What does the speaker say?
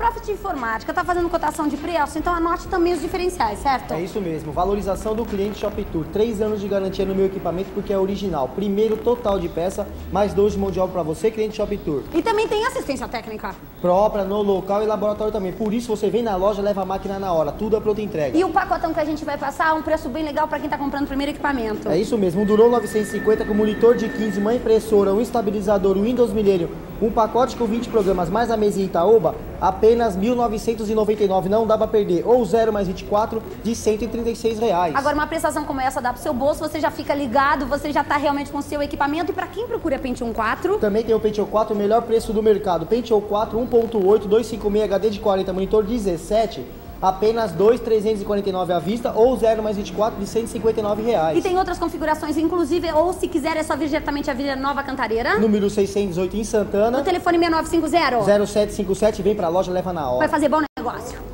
Profit Informática tá fazendo cotação de preço, então anote também os diferenciais, certo? É isso mesmo. Valorização do cliente Shop Tour. Três anos de garantia no meu equipamento porque é original. Primeiro total de peça, mais dois de mão de obra para você, cliente Shop Tour. E também tem assistência técnica. Própria, no local e laboratório também. Por isso você vem na loja, leva a máquina na hora. Tudo é pronta entrega. E o pacotão que a gente vai passar, um preço bem legal para quem tá comprando o primeiro equipamento. É isso mesmo. Um Durou 950 com monitor de 15, uma impressora, um estabilizador, um Windows Millennium, um pacote com 20 programas, mais a mesinha Itaúba, apenas 1.999. Não dá pra perder. Ou 0 mais 24 de 136 reais. Agora, uma prestação como essa dá pro seu bolso, você já fica ligado, você já tá realmente com o seu equipamento. E para quem procura Pentium 4... Também tem o Pentium 4, o melhor preço do mercado. Pentium 4, 1.8, 256 HD de 40, monitor 17 apenas 2,349 à vista ou 0 mais 24 de 159 reais. E tem outras configurações, inclusive, ou se quiser é só vir diretamente a Vila Nova Cantareira. Número 608 em Santana. O telefone 6950. 0757, vem pra loja, leva na hora. Vai fazer bom negócio.